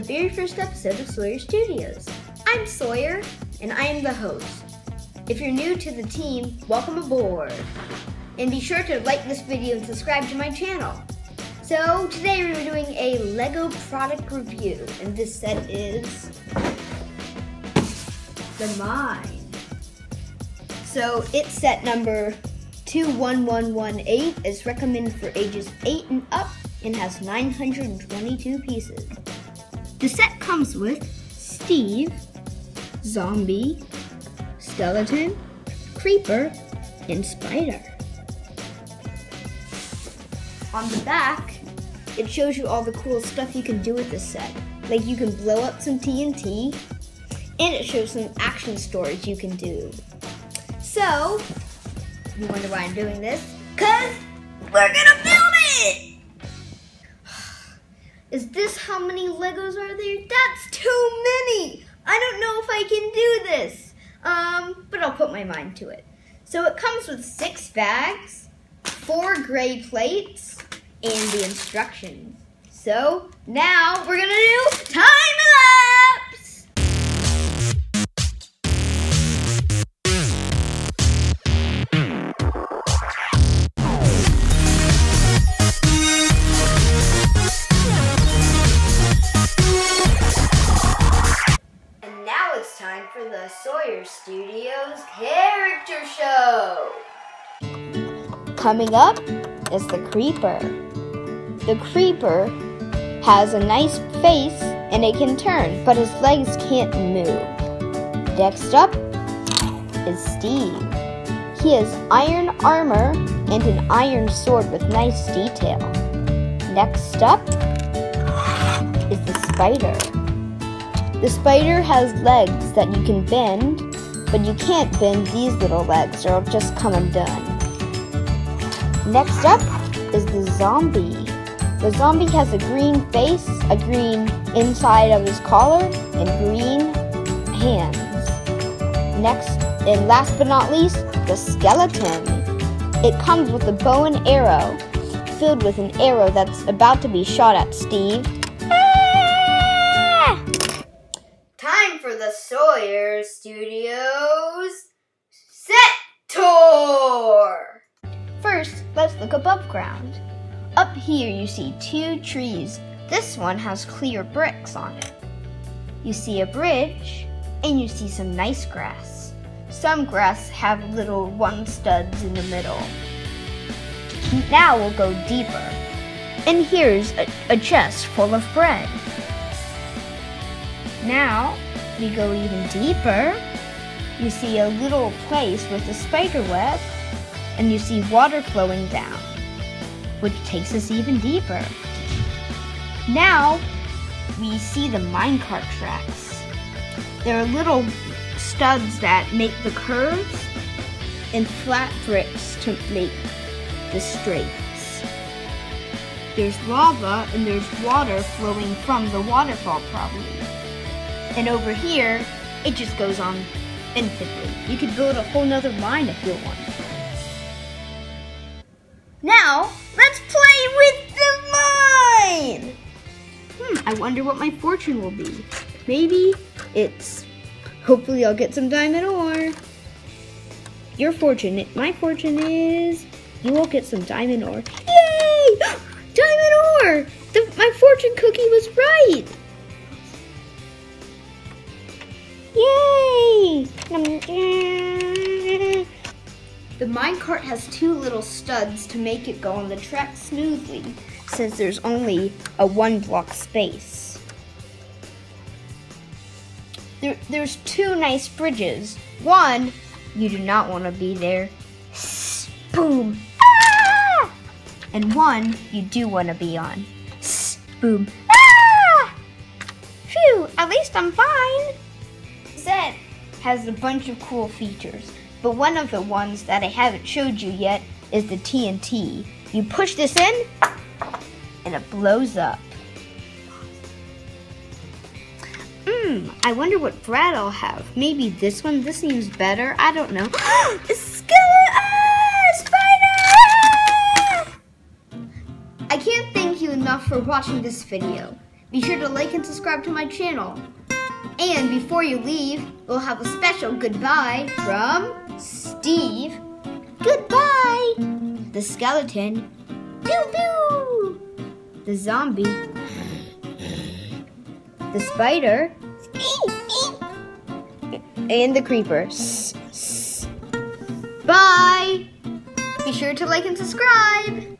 the very first episode of Sawyer Studios. I'm Sawyer, and I am the host. If you're new to the team, welcome aboard. And be sure to like this video and subscribe to my channel. So today we're doing a Lego product review, and this set is the Mine. So it's set number 21118 is recommended for ages 8 and up and has 922 pieces. The set comes with Steve, Zombie, Skeleton, Creeper, and Spider. On the back, it shows you all the cool stuff you can do with this set. Like you can blow up some TNT, and it shows some action stories you can do. So, you wonder why I'm doing this? Cause we're gonna Is this how many Legos are there? That's too many! I don't know if I can do this. Um, but I'll put my mind to it. So it comes with six bags, four gray plates, and the instructions. So now we're gonna do time the Sawyer Studios Character Show! Coming up is the Creeper. The Creeper has a nice face and it can turn, but his legs can't move. Next up is Steve. He has iron armor and an iron sword with nice detail. Next up is the spider. The spider has legs that you can bend, but you can't bend these little legs or it'll just come undone. Next up is the zombie. The zombie has a green face, a green inside of his collar, and green hands. Next, and last but not least, the skeleton. It comes with a bow and arrow, filled with an arrow that's about to be shot at Steve. For the Sawyer Studios set tour! First, let's look above ground. Up here you see two trees. This one has clear bricks on it. You see a bridge, and you see some nice grass. Some grass have little one studs in the middle. Now we'll go deeper. And here's a, a chest full of bread. Now we go even deeper. You see a little place with a spider web, and you see water flowing down, which takes us even deeper. Now we see the minecart tracks. There are little studs that make the curves and flat bricks to make the straights. There's lava and there's water flowing from the waterfall probably. And over here, it just goes on infinitely. You could build a whole nother mine if you want. Now, let's play with the mine! Hmm, I wonder what my fortune will be. Maybe it's, hopefully I'll get some diamond ore. Your fortune, my fortune is, you will get some diamond ore. Yay! diamond ore! The, my fortune cookie was right! The minecart has two little studs to make it go on the track smoothly, since there's only a one block space. There, there's two nice bridges. One, you do not want to be there. Boom! Ah! And one, you do want to be on. Boom! Ah! Phew, at least I'm fine. Set has a bunch of cool features, but one of the ones that I haven't showed you yet is the TNT. You push this in, and it blows up. Mmm, I wonder what Brad will have. Maybe this one? This seems better. I don't know. I can't thank you enough for watching this video. be sure to like and subscribe to my channel. And before you leave, we'll have a special goodbye from Steve. Goodbye! The skeleton. Pew pew! The zombie. The spider. And the creeper. Bye! Be sure to like and subscribe.